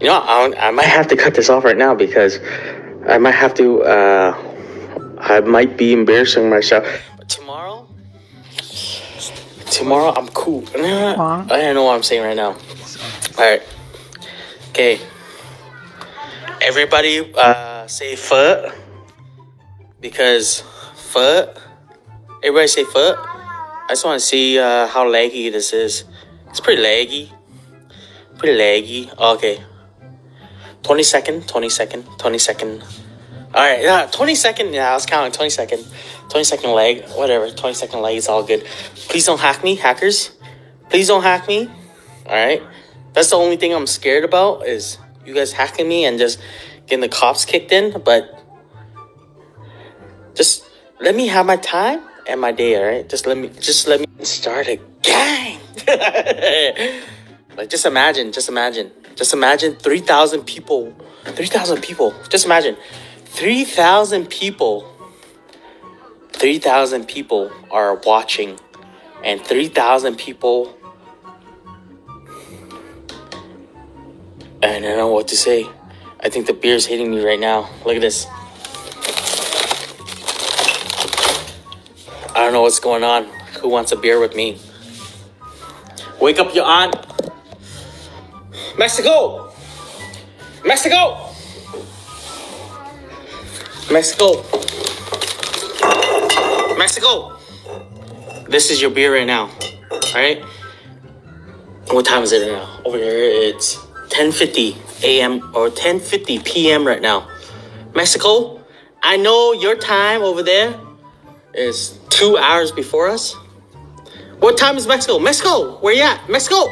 You know, I, I might have to cut this off right now because I might have to. Uh, I might be embarrassing myself. But tomorrow, tomorrow I'm cool. I don't know what I'm saying right now. All right. Okay. Everybody, uh, say foot because foot. Everybody say foot. I just want to see uh, how laggy this is. It's pretty laggy. Pretty laggy. Okay. 20 second, 20 second, 20 second. All right, yeah, 20 second. Yeah, I was counting 20 second, 20 second leg, whatever. 20 second leg is all good. Please don't hack me, hackers. Please don't hack me. All right, that's the only thing I'm scared about is you guys hacking me and just getting the cops kicked in. But just let me have my time and my day. All right, just let me, just let me start a gang. like just imagine, just imagine. Just imagine 3,000 people. 3,000 people. Just imagine 3,000 people. 3,000 people are watching, and 3,000 people. And I don't know what to say. I think the beer's hitting me right now. Look at this. I don't know what's going on. Who wants a beer with me? Wake up your aunt. Mexico! Mexico! Mexico! Mexico! This is your beer right now. Alright? What time is it now? Over here it's 10.50 a.m. or 10.50 p.m. right now. Mexico, I know your time over there is two hours before us. What time is Mexico? Mexico, where you at? Mexico!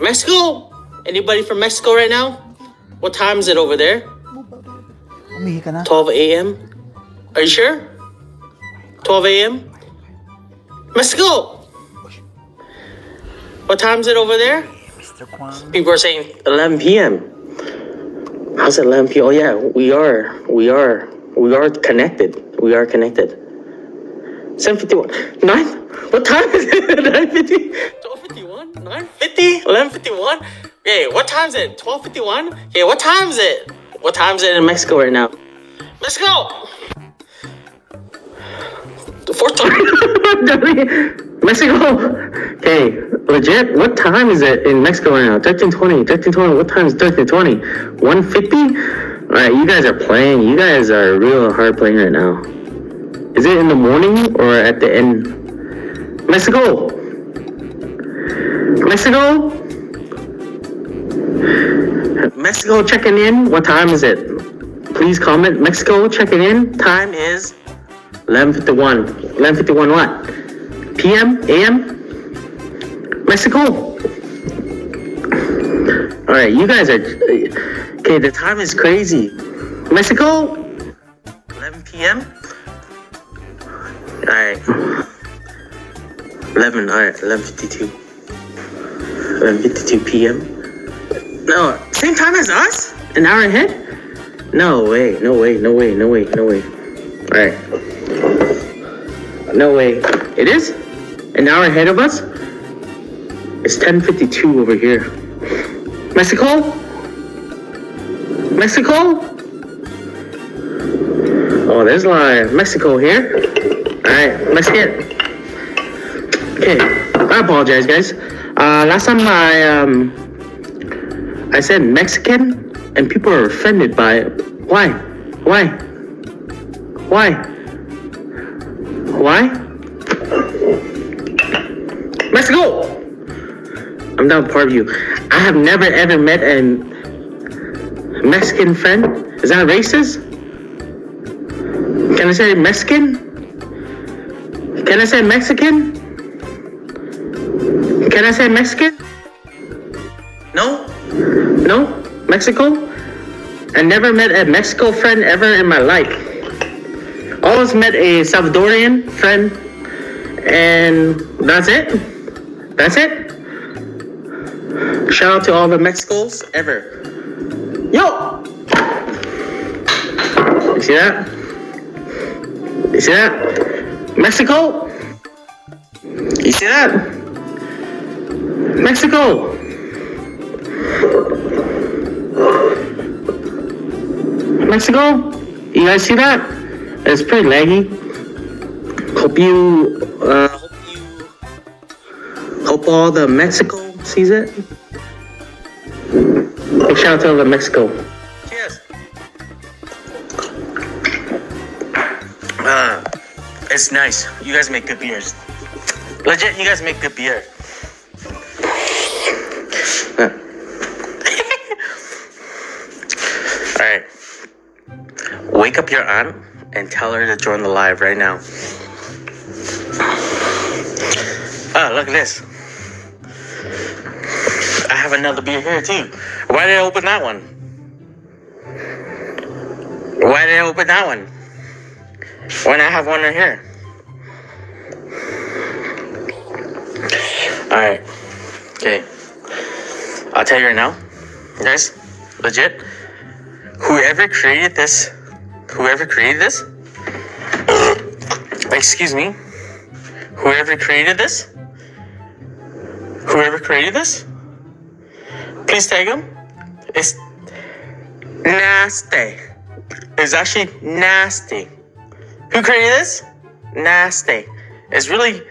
Mexico! Anybody from Mexico right now? What time is it over there? Umihi ka na. 12 a.m. Are you sure? 12 a.m. Mexico! What time is it over there? People are saying 11 p.m. How's it 11 p.m.? Oh yeah, we are, we are, we are connected. We are connected. 751. 9? What time is it? 950? 1251? 950? 1151? Okay, what time is it? 1251? Okay, what time is it? What time is it in Mexico right now? Mexico! 420. Mexico! Okay, legit, what time is it in Mexico right now? 1320, 1320, what time is 1320? 150? Alright, you guys are playing. You guys are real hard playing right now. Is it in the morning or at the end? Mexico! Mexico? Mexico checking in. What time is it? Please comment. Mexico checking in. Time is 11:51. 11:51 what? PM? AM? Mexico. All right, you guys are okay. The time is crazy. Mexico. 11 p.m. All right. 11. All right. 11:52. 11:52 p.m. No, same time as us? An hour ahead? No way, no way, no way, no way, no way. Alright. No way. It is? An hour ahead of us? It's 10.52 over here. Mexico? Mexico? Oh, there's a lot of Mexico here. Alright, Mexican. Okay, I apologize, guys. Uh, last time I, um, I said Mexican, and people are offended by it. Why? Why? Why? Why? Mexico! I'm not part of you. I have never ever met a Mexican friend. Is that racist? Can I say Mexican? Can I say Mexican? Can I say Mexican? No? No? Mexico? I never met a Mexico friend ever in my life. Always met a Salvadorian friend, and that's it. That's it. Shout out to all the Mexicos ever. Yo! You see that? You see that? Mexico? You see that? Mexico! Mexico, you guys see that? It's pretty laggy. Hope you, uh, hope you, hope all the Mexico sees it. Big shout out to all the Mexico. Cheers. Uh, it's nice. You guys make good beers. Legit, you guys make good beer. Up your aunt and tell her to join the live right now. Oh, look at this. I have another beer here too. Why did I open that one? Why did I open that one? When I have one right here. Alright. Okay. I'll tell you right now. Guys, legit. Whoever created this, whoever created this, excuse me, whoever created this, whoever created this, please tag him. It's nasty. It's actually nasty. Who created this? Nasty. It's really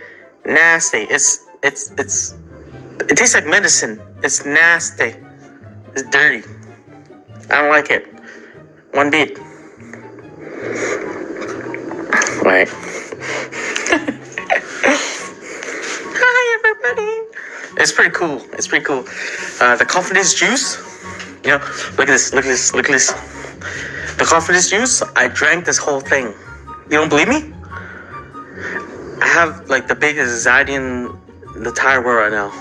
nasty. It's it's it's it tastes like medicine. It's nasty. It's dirty. I don't like it. One bit. Right. Hi everybody. It's pretty cool. It's pretty cool. Uh, the confidence juice. You know, look at this. Look at this. Look at this. The confidence juice. I drank this whole thing. You don't believe me? I have like the biggest anxiety in the entire world right now.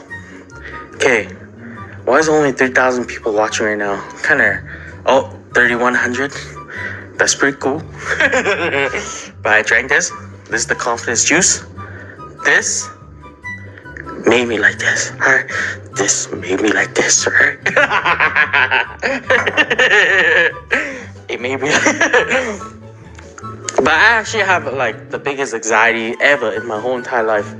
Okay, why is only 3,000 people watching right now? Kind of, oh, 3,100. That's pretty cool. but I drank this. This is the confidence juice. This made me like this. Alright, this made me like this. right? it made me. But I actually have like the biggest anxiety ever in my whole entire life.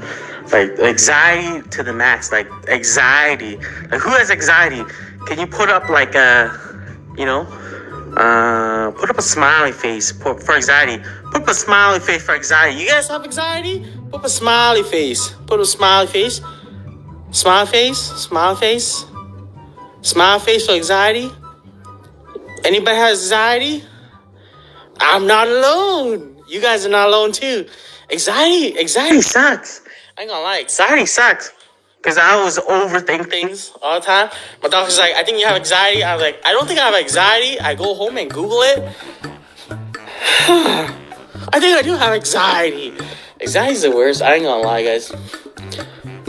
Like anxiety to the max. Like anxiety. Like who has anxiety? Can you put up like a, you know, uh, put up a smiley face for, for anxiety. Put up a smiley face for anxiety. You guys have anxiety? Put up a smiley face. Put up a smiley face. Smile face. Smile face. Smile face for anxiety. Anybody has anxiety? I'm not alone. You guys are not alone too. Anxiety, anxiety sucks. I ain't gonna lie, anxiety sucks. Cause I always overthink things all the time. My doctor's like, I think you have anxiety. I was like, I don't think I have anxiety. I go home and Google it. I think I do have anxiety. Anxiety's the worst. I ain't gonna lie, guys.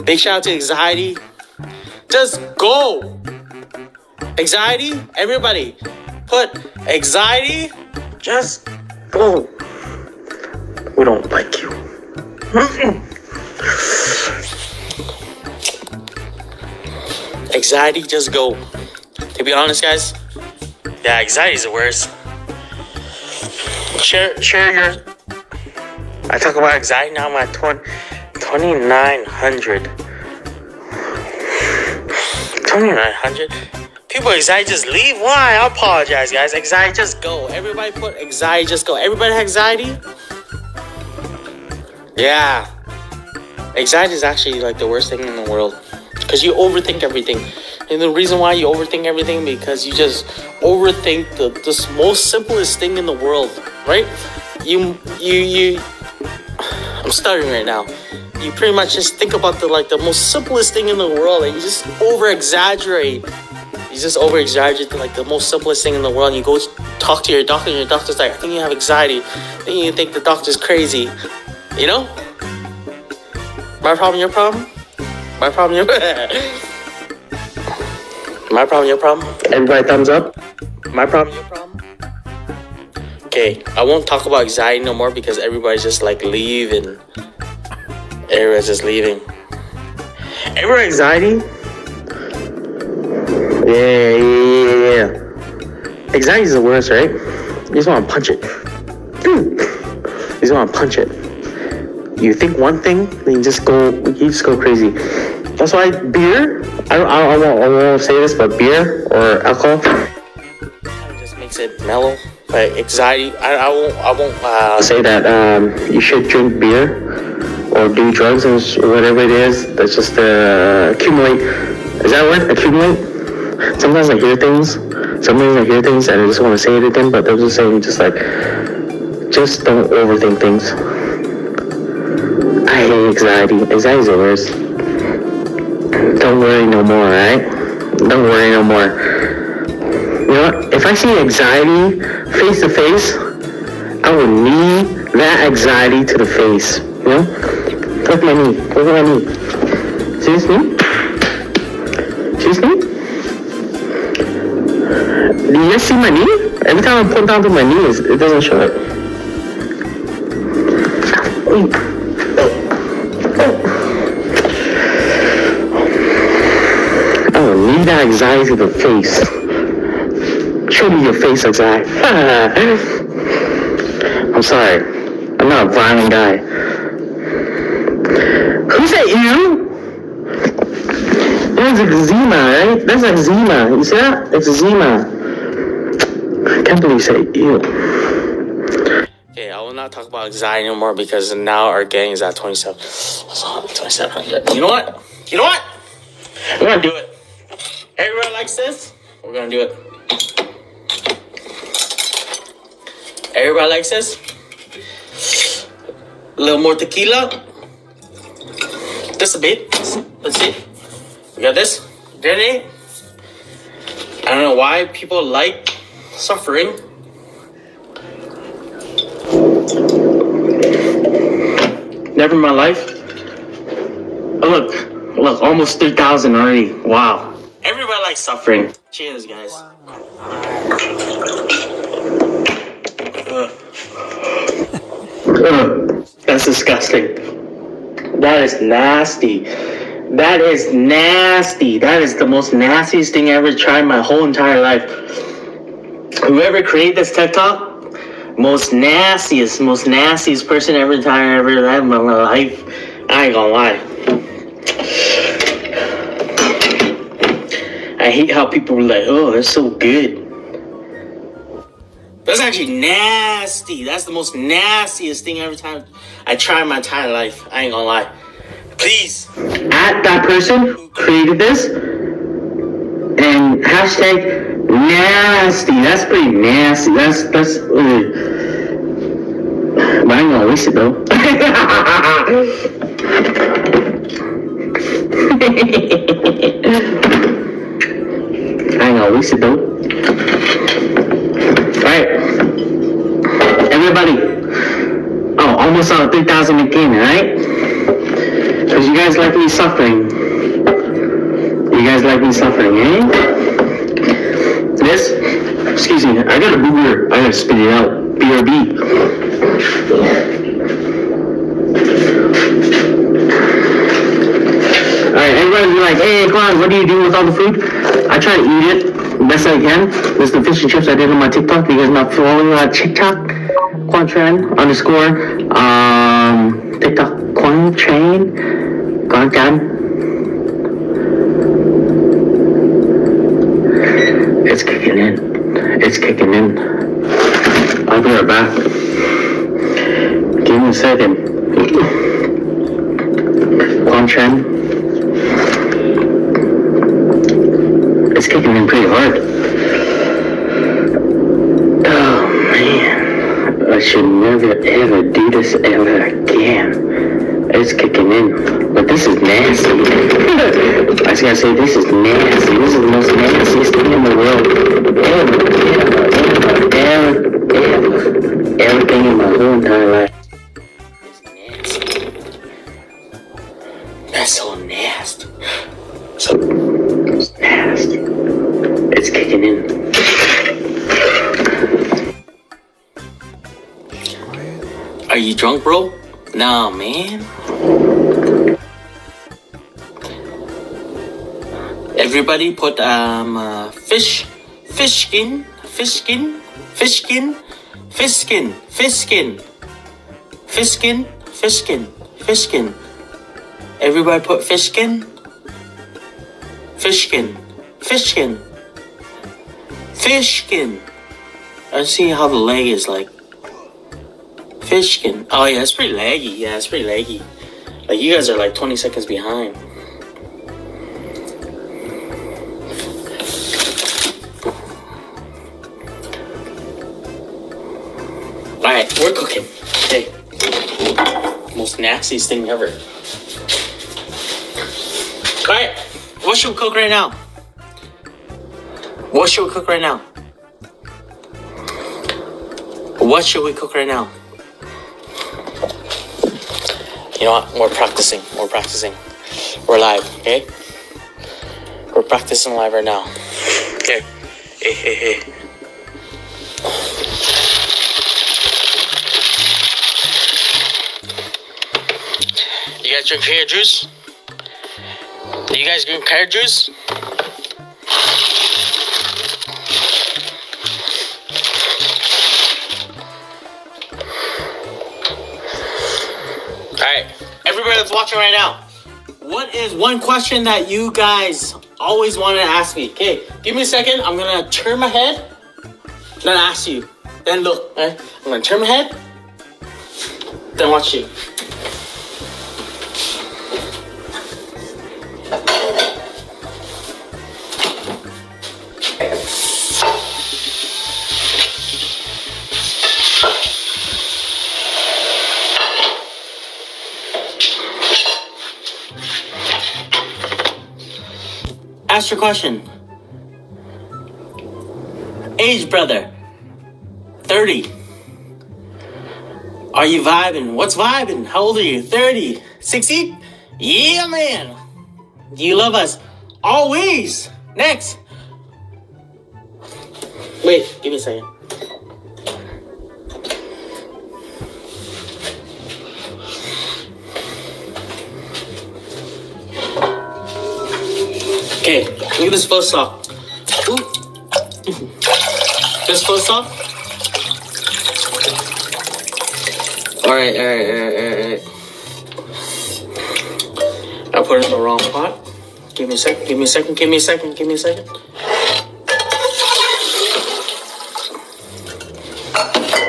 Big shout out to anxiety. Just go. Anxiety, everybody, put anxiety just go. We don't like you. Anxiety, just go. To be honest, guys, yeah, anxiety is the worst. Share, share your. I talk about anxiety now. I'm at 20, 2900. 2900. People anxiety just leave. Why? I apologize, guys. Anxiety just go. Everybody put anxiety just go. Everybody anxiety? Yeah. Anxiety is actually like the worst thing in the world. Because you overthink everything. And the reason why you overthink everything because you just overthink the, the most simplest thing in the world, right? You you you I'm stuttering right now. You pretty much just think about the like the most simplest thing in the world and you just over exaggerate you just over exaggerate like the most simplest thing in the world. And you go talk to your doctor, and your doctor's like, I think you have anxiety. Then you think the doctor's crazy. You know? My problem, your problem? My problem, your My problem, your problem? Everybody thumbs up? My problem, your problem? Okay, I won't talk about anxiety no more because everybody's just like leaving. Everybody's just leaving. Everybody anxiety yeah, yeah, yeah. Anxiety is the worst, right? You just want to punch it. You just want to punch it. You think one thing, then you just go, you just go crazy. That's why beer. I don't, I won't, I won't say this, but beer or alcohol just makes it mellow. But anxiety, I, I won't, I won't uh, say that um, you should drink beer or do drugs or whatever it is. That's just uh, accumulate. Is that what accumulate? Sometimes I hear things. Sometimes I hear things and I just want to say it again, but they're just saying just like, just don't overthink things. Anxiety. Anxiety's the worst. Don't worry no more, alright? Don't worry no more. You know what? If I see anxiety face to face, I will knee that anxiety to the face. You know? Look at my knee. Look at my knee. See this knee? See this knee? Do you guys see my knee? Every time I put down to my knees, it doesn't show it. Ooh. That anxiety the face. Show me your face, anxiety. Ah. I'm sorry. I'm not a violent guy. Who's that you? That's eczema, right? That's eczema. You see that? It's eczema. I can't believe you said you. Okay, I will not talk about anxiety anymore because now our gang is at 27. 2700. You know what? You know what? We're gonna do it. Everybody likes this? We're gonna do it. Everybody likes this? A little more tequila. Just a bit. Let's see. We got this. Ready? I don't know why people like suffering. Never in my life. Oh, look, look, almost 3,000 already. Wow. Suffering. Cheers, guys. That's disgusting. That is nasty. That is nasty. That is the most nastiest thing I ever tried my whole entire life. Whoever created this TikTok, most nastiest, most nastiest person ever I ever in my life. I ain't gonna lie. I hate how people were like, oh, they're so good. That's actually nasty. That's the most nastiest thing every time I try in my entire life. I ain't gonna lie. Please. At that person who created this and hashtag nasty. That's pretty nasty. That's that's. Uh, but I ain't gonna waste it though. I ain't gonna waste though. Alright. Everybody. Oh, almost on 3,000 again, alright? Because you guys like me suffering. You guys like me suffering, eh? This? Excuse me, I got a booger. I gotta spit it out. BRB. Alright, everybody's like, hey, on, what do you do with all the food? I try to eat it best I can. Is the fish and chips I did on my TikTok. Guys not following my TikTok? Quangtran underscore um TikTok Quangtran Quangtran. It's kicking in. It's kicking in. I'll be right back. Give me a second. Quangtran. It's kicking in pretty hard. Oh man, I should never ever do this ever again. It's kicking in, but this is nasty. I just gotta say, this is nasty. This is the most nastiest thing in the world. Ever, ever, ever, ever, everything in my whole entire life. Are you drunk, bro? Nah, man. Everybody put um uh, fish, fish skin, fish skin, fish skin, fish skin, fish skin, fish skin, fish skin, fish skin. Everybody put fish skin, fish skin, fish skin, fish skin. I see how the leg is like. Fish skin. Oh yeah, it's pretty laggy. Yeah, it's pretty laggy. Like you guys are like 20 seconds behind. Alright, we're cooking. Okay. Most nastiest thing ever. Alright, what should we cook right now? What should we cook right now? What should we cook right now? You know what? We're practicing. We're practicing. We're live, okay? We're practicing live right now. Okay. Hey, hey, hey. You guys drink carrot juice? Do You guys drink carrot juice? That's watching right now, what is one question that you guys always wanted to ask me? Okay, give me a second. I'm gonna turn my head, then ask you. Then look, right? I'm gonna turn my head, then watch you. Ask your question. Age, brother. 30. Are you vibing? What's vibing? How old are you? 30? 60? Yeah, man. Do you love us? Always. Next. Wait, give me a second. Look at this first. Ooh. This first sock. Alright, alright, alright, alright, alright. I put it in the wrong pot. Give me a second, give me a second, give me a second, give me a second.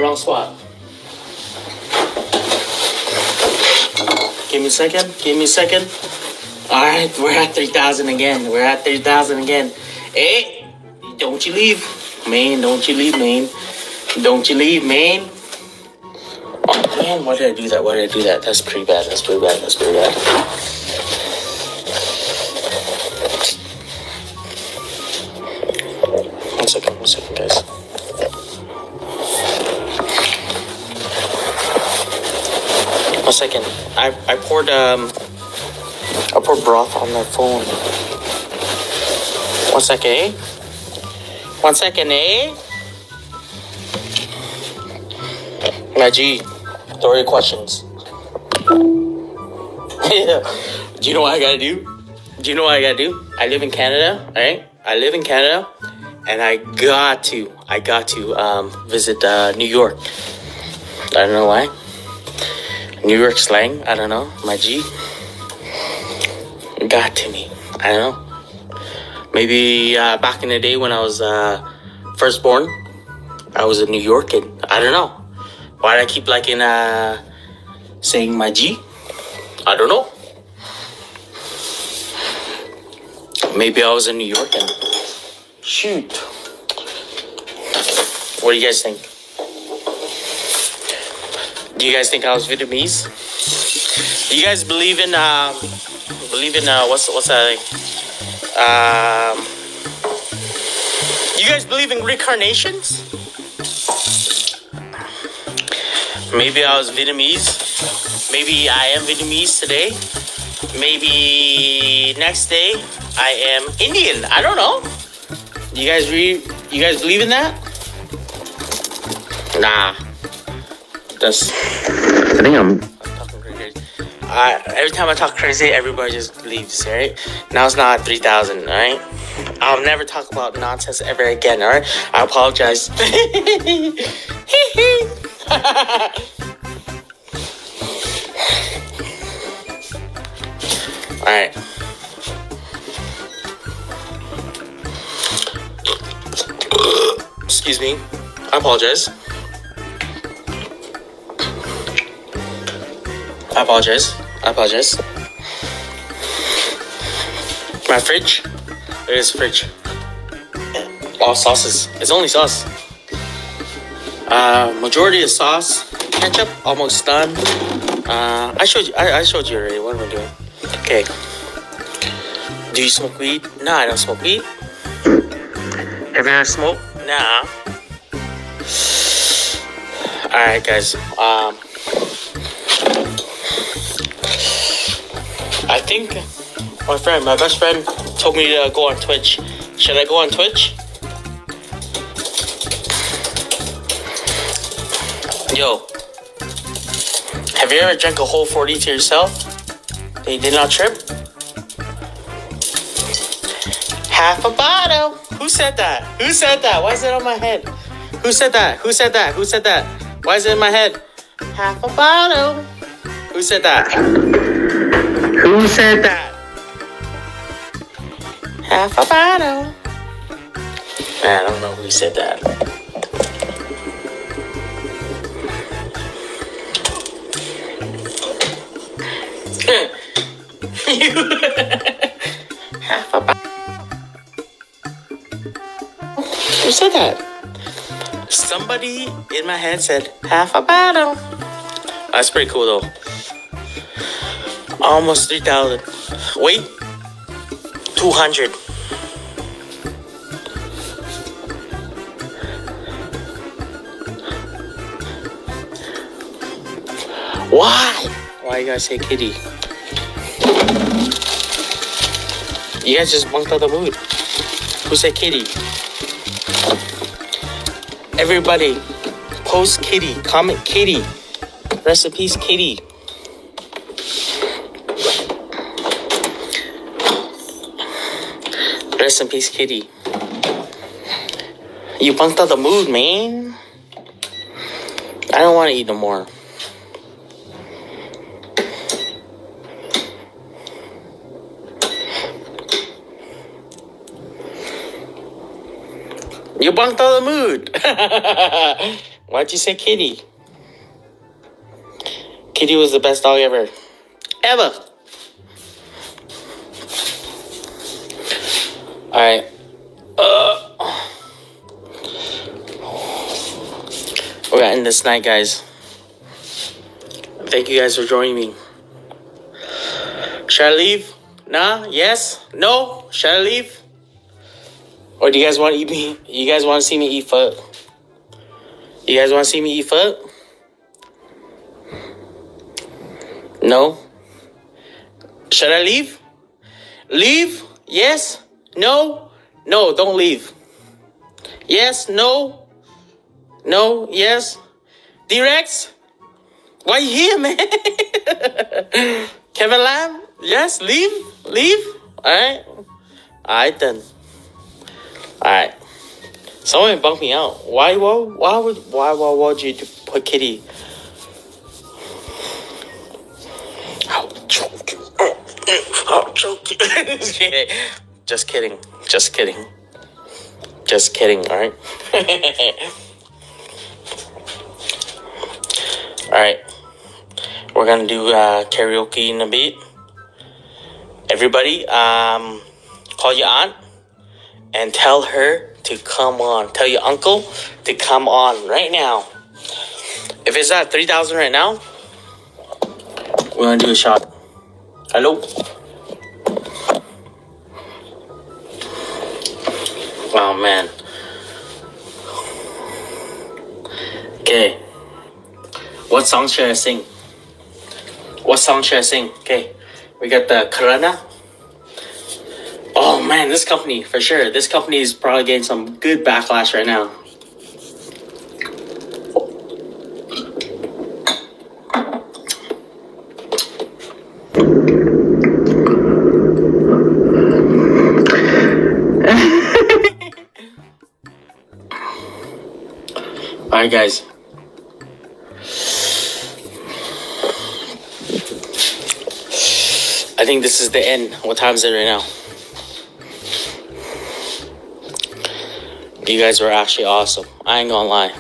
Wrong spot. Give me a second, give me a second. Alright, we're at 3,000 again. We're at 3,000 again. Hey, don't you leave. Man, don't you leave, man. Don't you leave, man. Oh, man, why did I do that? Why did I do that? That's pretty bad. That's pretty bad. That's pretty bad. One second, one second, guys. One second. I, I poured, um, Broth on my phone. One second, eh? One second, eh? My G, throw questions. yeah. Do you know what I gotta do? Do you know what I gotta do? I live in Canada, alright? I live in Canada, and I got to, I got to um, visit uh, New York. I don't know why. New York slang, I don't know. My G got to me. I don't know. Maybe uh, back in the day when I was uh, first born, I was a New York kid. I don't know. Why I keep liking uh, saying my G? I don't know. Maybe I was a New York Yorker. Shoot. What do you guys think? Do you guys think I was Vietnamese? Do you guys believe in um, believe in uh, what's what's that? Um, you guys believe in reincarnations? Maybe I was Vietnamese. Maybe I am Vietnamese today. Maybe next day I am Indian. I don't know. You guys re- you guys believe in that? Nah. That's I think I'm. Uh, every time I talk crazy, everybody just leaves, right? Now it's not 3,000, alright? I'll never talk about nonsense ever again, alright? I apologize. alright. Excuse me. I apologize. I apologize. I apologize. My fridge. It is fridge. All sauces. It's only sauce. Uh, majority of sauce. Ketchup almost done. Uh, I showed you. I, I showed you already. What am I doing? Okay. Do you smoke weed? No, I don't smoke weed. Have you ever smoked? Nah. Alright, guys. Um, think my friend, my best friend, told me to go on Twitch. Should I go on Twitch? Yo, have you ever drank a whole 40 to yourself? They did not trip? Half a bottle. Who said that? Who said that? Why is it on my head? Who said that? Who said that? Who said that? Why is it in my head? Half a bottle. Who said that? Who said that? Half a bottle. I don't know who said that. Half a bottle. Who said that? Somebody in my head said half a bottle. That's pretty cool though. Almost 3,000. Wait. 200. Why? Why you guys say kitty? You guys just bunked out the mood. Who said kitty? Everybody, post kitty, comment kitty. Recipes kitty. Rest in peace, kitty. You bunked out the mood, man. I don't want to eat no more. You bunked out the mood. Why'd you say kitty? Kitty was the best dog ever. Ever. Alright. Uh, we're gonna this night, guys. Thank you guys for joining me. Should I leave? Nah? Yes? No? Should I leave? Or do you guys want to eat me? You guys want to see me eat foot? You guys want to see me eat foot? No? Should I leave? Leave? Yes? No? No, don't leave. Yes? No? No? Yes? D-Rex? Why you here, man? Kevin Lamb? Yes? Leave? Leave? Alright? Alright then. Alright. Someone bumped me out. Why, why, why would, why, why would you put Kitty? I'll choke you. I'll choke you. Just kidding. Just kidding. Just kidding, alright? alright. We're gonna do uh, karaoke in a bit. Everybody, um, call your aunt and tell her to come on. Tell your uncle to come on right now. If it's at 3,000 right now, we're gonna do a shot. Hello? Oh man. Okay. What song should I sing? What song should I sing? Okay. We got the Karana. Oh man, this company for sure. This company is probably getting some good backlash right now. Guys. I think this is the end. What time is it right now? You guys were actually awesome. I ain't gonna lie.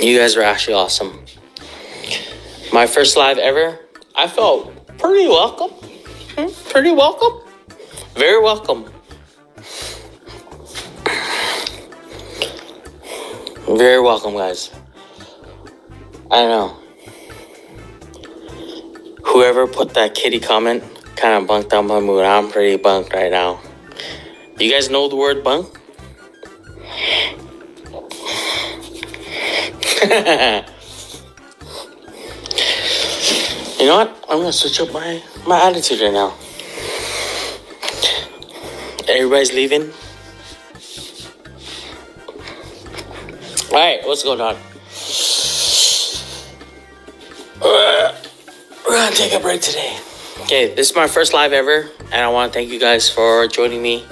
You guys were actually awesome. My first live ever. I felt pretty welcome. Hmm, Pretty welcome. Very welcome. Very welcome, guys. I know. Whoever put that kitty comment kind of bunked out my mood. I'm pretty bunked right now. You guys know the word bunk? you know what? I'm gonna switch up my, my attitude right now. Everybody's leaving. Alright, what's going on? We're gonna take a break today. Okay, this is my first live ever, and I want to thank you guys for joining me.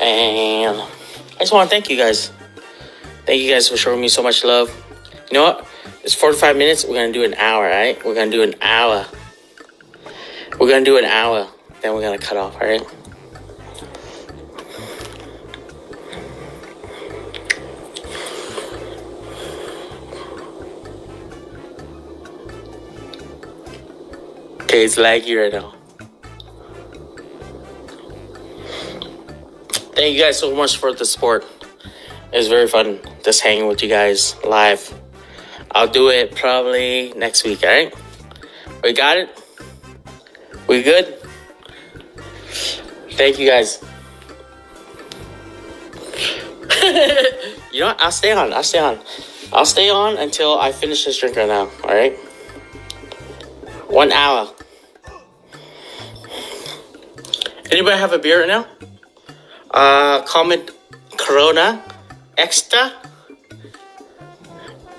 And I just want to thank you guys. Thank you guys for showing me so much love. You know what? It's 45 minutes. We're gonna do an hour, right? We're gonna do an hour. We're gonna do an hour. Then we're gonna cut off, alright? Okay, it's laggy right now. Thank you guys so much for the support. It was very fun just hanging with you guys live. I'll do it probably next week, alright? We got it? We good? Thank you guys. you know what? I'll stay on. I'll stay on. I'll stay on until I finish this drink right now, alright? One hour. Anybody have a beer right now? Uh, comment Corona Extra.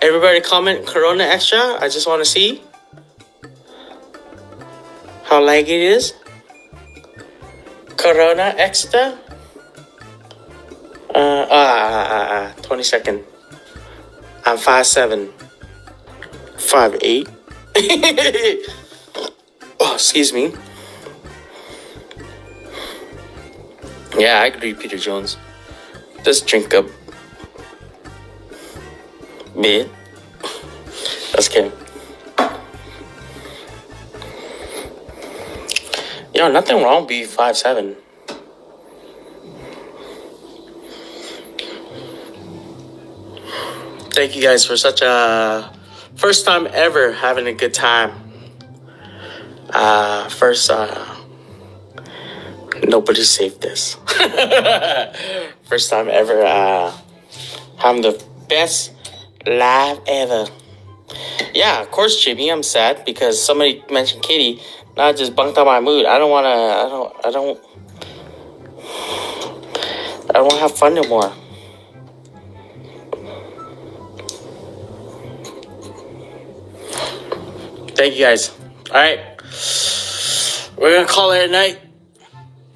Everybody comment Corona Extra. I just want to see how laggy it is. Corona Extra. Uh, ah, ah, 20 second. I'm five seven, five eight. oh, excuse me. Yeah, I agree, Peter Jones. Just drink up. Beer. That's kidding. You know, nothing wrong being five seven. Thank you guys for such a first time ever having a good time. Uh, first, uh, nobody saved this. first time ever, uh, having the best live ever. Yeah, of course, Jimmy. I'm sad because somebody mentioned Kitty. Now just bunked out my mood. I don't wanna. I don't. I don't. I don't wanna have fun no more. Thank you guys. All right, we're gonna call it a night.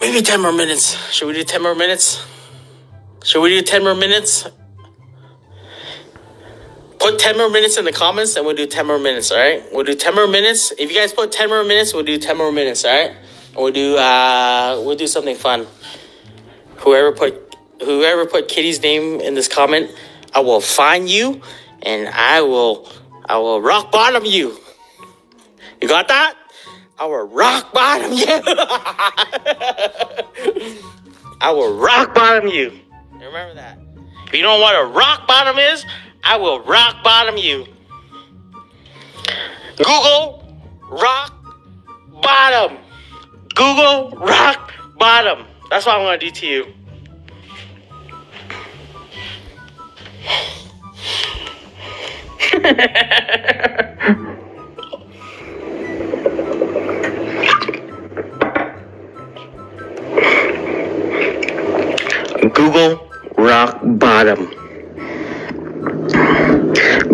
Maybe ten more minutes. Should we do ten more minutes? Should we do ten more minutes? Put 10 more minutes in the comments and we'll do 10 more minutes, all right? We'll do 10 more minutes. If you guys put 10 more minutes, we'll do 10 more minutes, all right? We'll do uh we'll do something fun. Whoever put whoever put Kitty's name in this comment, I will find you and I will I will rock bottom you. You got that? I will rock bottom you. I will rock bottom you. Remember that. If you don't know what a rock bottom is, I will rock bottom you. Google rock bottom. Google rock bottom. That's what I'm gonna do to you. Google rock bottom.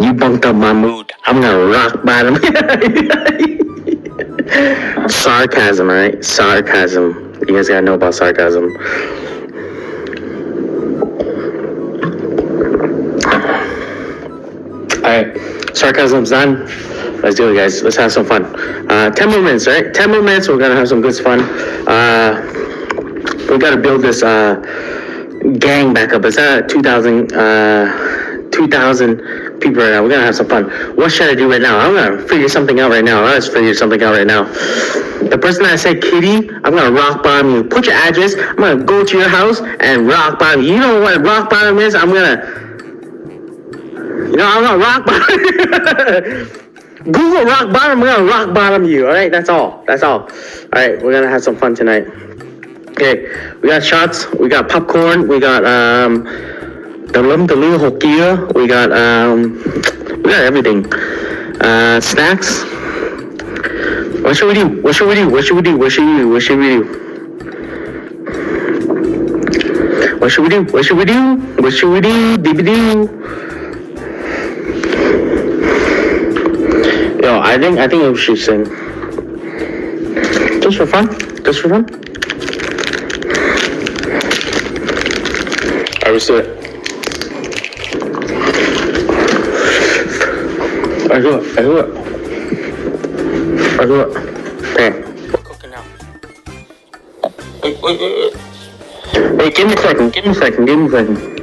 You bumped up my mood. I'm gonna rock bottom. sarcasm, right? Sarcasm. You guys gotta know about sarcasm. Alright, sarcasm's done. Let's do it, guys. Let's have some fun. Uh, 10 more minutes, right? 10 more minutes. We're gonna have some good fun. Uh, we gotta build this uh, gang back up. It's at 2,000, uh, 2,000 people right now. We're gonna have some fun. What should I do right now? I'm gonna figure something out right now. Let's figure something out right now. The person that said kitty, I'm gonna rock bottom you. Put your address. I'm gonna go to your house and rock bottom you. You know what rock bottom is? I'm gonna, you know, I'm gonna rock bottom. Google rock bottom. We're gonna rock bottom you. All right, that's all. That's all. All right, we're gonna have some fun tonight. Okay, we got shots. We got popcorn. We got um, the lum the hokia. We got um, we got everything. Uh, snacks. What should we do? What should we do? What should we do? What should we do? What should we do? What should we do? What should we do? What should we do? Dibby do. Yo, I think I think we should sing. Just for fun. Just for fun. Understood. Ayuda, ayuda. Ayuda. Damn. We're cooking now. Wait, wait, wait, wait. Wait, give me a second, give me a second, give me a second.